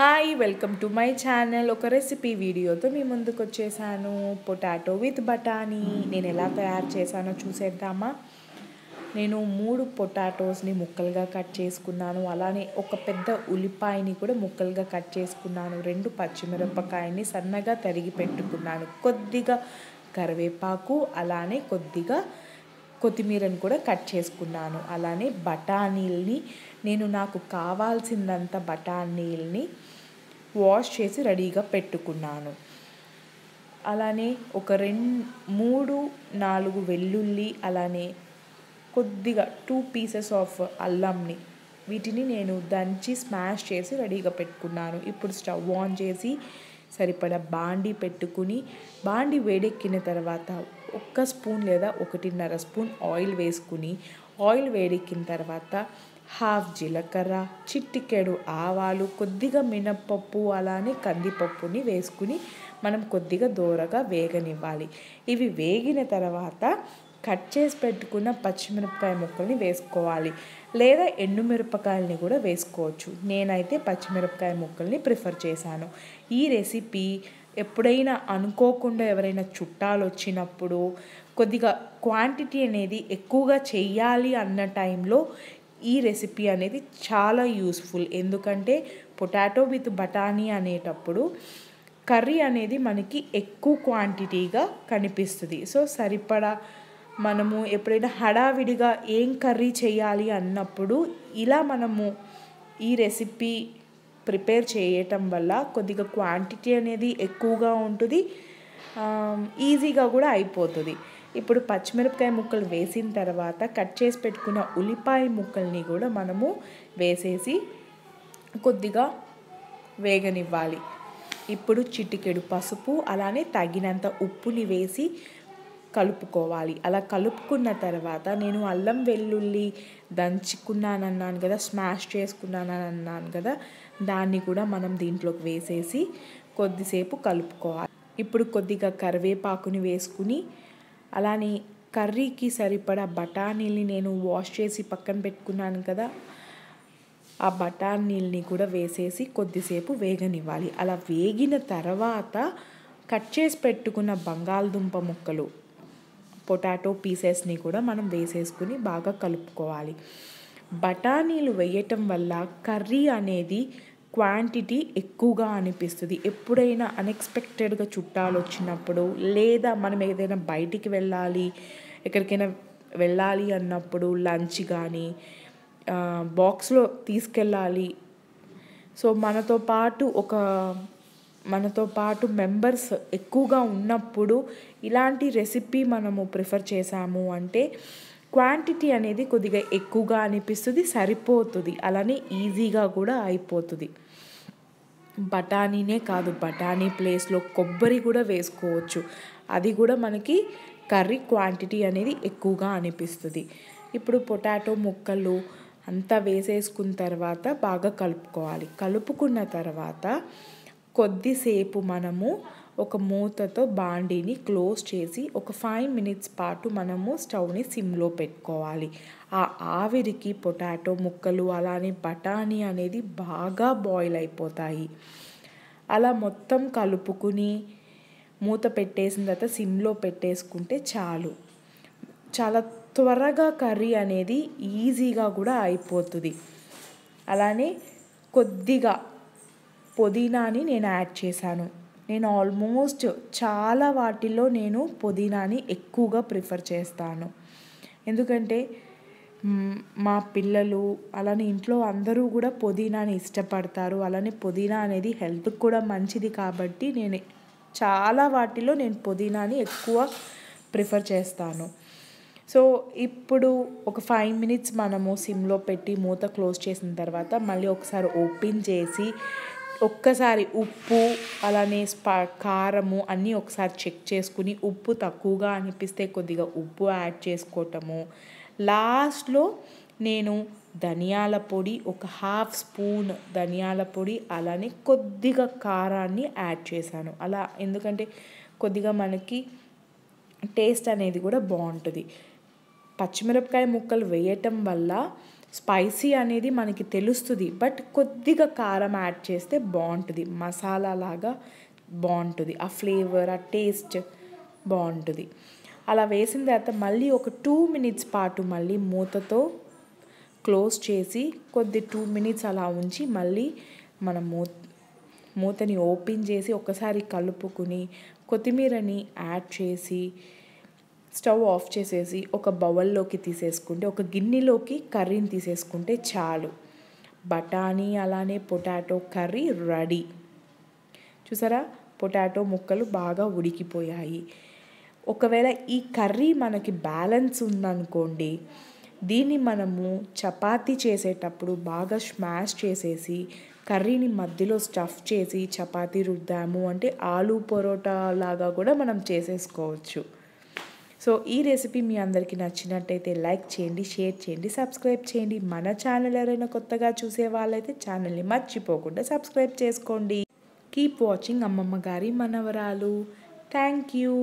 Hi welcome to my channel ఒక recipe వీడియోతో మీ ముందుకు వచ్చేసాను. పొటాటో విత్ బఠానీ. నేను ఎలా తయారు చేశానో చూసేద్దామా? నేను మూడు పొటాటోస్ని ముక్కలుగా కట్ చేసుకున్నాను. అలానే ఒక పెద్ద ఉల్లిపాయని కూడా ముక్కలుగా కట్ చేసుకున్నాను. రెండు పచ్చిమిరపకాయని సన్నగా తరిగి పెట్టుకున్నాను. కొద్దిగా కరివేపాకు అలానే కొద్దిగా కొత్తిమీరని కూడా కట్ చేసుకున్నాను. అలానే బఠానీల్ని నేను నాకు కావాల్సినంత బఠానీల్ని వాష్ చేసి రెడీగా పెట్టుకున్నాను. అలానే ఒక రెండు మూడు నాలుగు వెల్లుల్లి అలానే కొద్దిగా టూ పీసెస్ ఆఫ్ అల్లంని వీటిని నేను దంచి స్మాష్ చేసి రెడీగా పెట్టుకున్నాను. ఇప్పుడు స్టవ్ ఆన్ చేసి సరిపడా బాండి పెట్టుకుని బాండి వేడెక్కిన తర్వాత ఒక్క స్పూన్ లేదా ఒకటిన్నర స్పూన్ ఆయిల్ వేసుకుని ఆయిల్ వేడెక్కిన తర్వాత హాఫ్ జీలకర్ర చిట్టికెడు ఆవాలు కొద్దిగా మినప్పప్పు అలానే కందిపప్పుని వేసుకుని మనం కొద్దిగా దూరగా వేగనివ్వాలి. ఇవి వేగిన తర్వాత కట్ చేసి పెట్టుకున్న పచ్చిమిరపకాయ ముక్కల్ని వేసుకోవాలి. లేదా ఎండుమిరపకాయలని కూడా వేసుకోవచ్చు. నేనైతే పచ్చిమిరపకాయ ముక్కల్ని ప్రిఫర్ చేశాను. ఈ రెసిపీ ఎప్పుడైనా అనుకోకుండా ఎవరైనా చుట్టాలు వచ్చినప్పుడు కొద్దిగా క్వాంటిటీ అనేది ఎక్కువగా చేయాలి అన్న టైంలో ఈ రెసిపీ అనేది చాలా యూస్ఫుల్. ఎందుకంటే పొటాటో విత్ బఠానీ అనేటప్పుడు కర్రీ అనేది మనకి ఎక్కువ క్వాంటిటీగా కనిపిస్తుంది. సో సరిపడా మనము ఎప్పుడైనా హడావిడిగా ఏం కర్రీ చేయాలి అన్నప్పుడు ఇలా మనము ఈ రెసిపీ ప్రిపేర్ చేయటం వల్ల కొద్దిగా క్వాంటిటీ అనేది ఎక్కువగా ఉంటుంది ఈజీగా కూడా అయిపోతుంది. ఇప్పుడు పచ్చిమిరపకాయ ముక్కలు వేసిన తర్వాత కట్ చేసి పెట్టుకున్న ఉల్లిపాయ ముక్కల్ని కూడా మనము వేసేసి కొద్దిగా వేగనివ్వాలి. ఇప్పుడు చిటికెడు పసుపు అలానే తగినంత ఉప్పుని వేసి కలుపుకోవాలి. అలా కలుపుకున్న తర్వాత నేను అల్లం వెల్లుల్లి దంచుకున్నాను అన్నాను కదా స్మాష్ చేసుకున్నాను అన్నాను కదా దాన్ని కూడా మనం దీంట్లోకి వేసేసి కొద్దిసేపు కలుపుకోవాలి. ఇప్పుడు కొద్దిగా కరివేపాకుని వేసుకుని అలానే కర్రీకి సరిపడా బఠానీల్ని నేను వాష్ చేసి పక్కన పెట్టుకున్నాను కదా ఆ బఠానీల్ని కూడా వేసేసి కొద్దిసేపు వేగనివ్వాలి. అలా వేగిన తర్వాత కట్ చేసి పెట్టుకున్న బంగాళదుంప ముక్కలు పొటాటో పీసెస్ని కూడా మనం వేసేసుకుని బాగా కలుపుకోవాలి. బఠానీలు వేయటం వల్ల కర్రీ అనేది క్వాంటిటీ ఎక్కువగా అనిపిస్తుంది. ఎప్పుడైనా అన్ఎక్స్పెక్టెడ్గా చుట్టాలు వచ్చినప్పుడు లేదా మనం ఏదైనా బయటికి వెళ్ళాలి ఎక్కడికైనా వెళ్ళాలి అన్నప్పుడు లంచ్ కానీ బాక్స్లో తీసుకెళ్ళాలి. సో మనతో పాటు ఒక మనతో పాటు మెంబర్స్ ఎక్కువగా ఉన్నప్పుడు ఇలాంటి రెసిపీ మనము ప్రిఫర్ చేసాము అంటే క్వాంటిటీ అనేది కొద్దిగా ఎక్కువగా అనిపిస్తుంది సరిపోతుంది. అలానే ఈజీగా కూడా అయిపోతుంది. బఠానీనే కాదు బఠానీ ప్లేస్లో కొబ్బరి కూడా వేసుకోవచ్చు. అది కూడా మనకి కర్రీ క్వాంటిటీ అనేది ఎక్కువగా అనిపిస్తుంది. ఇప్పుడు పొటాటో ముక్కలు అంతా వేసేసుకున్న తర్వాత బాగా కలుపుకోవాలి. కలుపుకున్న తర్వాత కొద్దిసేపు మనము ఒక మూతతో బాండీని క్లోజ్ చేసి ఒక ఫైవ్ మినిట్స్ పాటు మనము స్టవ్ని సిమ్లో పెట్టుకోవాలి. ఆ ఆవిరికి పొటాటో ముక్కలు అలానే బఠానీ అనేది బాగా బాయిల్ అయిపోతాయి. అలా మొత్తం కలుపుకుని మూత పెట్టేసిన తర్వాత సిమ్లో పెట్టేసుకుంటే చాలు. చాలా త్వరగా కర్రీ అనేది ఈజీగా కూడా అయిపోతుంది. అలానే కొద్దిగా పుదీనాని నేను యాడ్ చేశాను. నేను ఆల్మోస్ట్ చాలా వాటిల్లో నేను పుదీనాని ఎక్కువగా ప్రిఫర్ చేస్తాను. ఎందుకంటే మా పిల్లలు అలానే ఇంట్లో అందరూ కూడా పుదీనాని ఇష్టపడతారు. అలానే పుదీనా అనేది హెల్త్కి కూడా మంచిది కాబట్టి నేను చాలా వాటిలో నేను పుదీనాని ఎక్కువ ప్రిఫర్ చేస్తాను. సో ఇప్పుడు ఒక ఫైవ్ మినిట్స్ మనము సిమ్లో పెట్టి మూత క్లోజ్ చేసిన తర్వాత మళ్ళీ ఒకసారి ఓపెన్ చేసి ఒక్కసారి ఉప్పు అలానే స్పా కారము అన్నీ ఒకసారి చెక్ చేసుకుని ఉప్పు తక్కువగా అనిపిస్తే కొద్దిగా ఉప్పు యాడ్ చేసుకోవటము. లాస్ట్లో నేను ధనియాల పొడి ఒక హాఫ్ స్పూన్ ధనియాల పొడి అలానే కొద్దిగా కారాన్ని యాడ్ చేశాను. అలా ఎందుకంటే కొద్దిగా మనకి టేస్ట్ అనేది కూడా బాగుంటుంది. పచ్చిమిరపకాయ ముక్కలు వేయటం వల్ల స్పైసీ అనేది మనకి తెలుస్తుంది బట్ కొద్దిగా కారం యాడ్ చేస్తే బాగుంటుంది. మసాలా లాగా బాగుంటుంది. ఆ ఫ్లేవర్ ఆ టేస్ట్ బాగుంటుంది. అలా వేసిన తర్వాత మళ్ళీ ఒక టూ మినిట్స్ పాటు మళ్ళీ మూతతో క్లోజ్ చేసి కొద్ది టూ మినిట్స్ అలా ఉంచి మళ్ళీ మనం మూ మూతని ఓపెన్ చేసి ఒకసారి కలుపుకుని కొత్తిమీరని యాడ్ చేసి స్టవ్ ఆఫ్ చేసేసి ఒక బౌల్లోకి తీసేసుకుంటే ఒక గిన్నెలోకి కర్రీని తీసేసుకుంటే చాలు. బఠానీ అలానే పొటాటో కర్రీ రెడీ. చూసారా? పొటాటో ముక్కలు బాగా ఉడికిపోయాయి. ఒకవేళ ఈ కర్రీ మనకి బ్యాలెన్స్ ఉందనుకోండి దీన్ని మనము చపాతీ చేసేటప్పుడు బాగా స్మాష్ చేసేసి కర్రీని మధ్యలో స్టఫ్ చేసి చపాతీ రుద్దాము అంటే ఆలు పరోటా లాగా కూడా మనం చేసేసుకోవచ్చు. సో ఈ రెసిపీ మీ అందరికీ నచ్చినట్టయితే లైక్ చేయండి షేర్ చేయండి సబ్స్క్రైబ్ చేయండి. మన ఛానల్ ఎవరైనా కొత్తగా చూసే వాళ్ళైతే ఛానల్ని మర్చిపోకుండా సబ్స్క్రైబ్ చేసుకోండి. కీప్ వాచింగ్ అమ్మమ్మ గారి మనవరాలు. Thank you.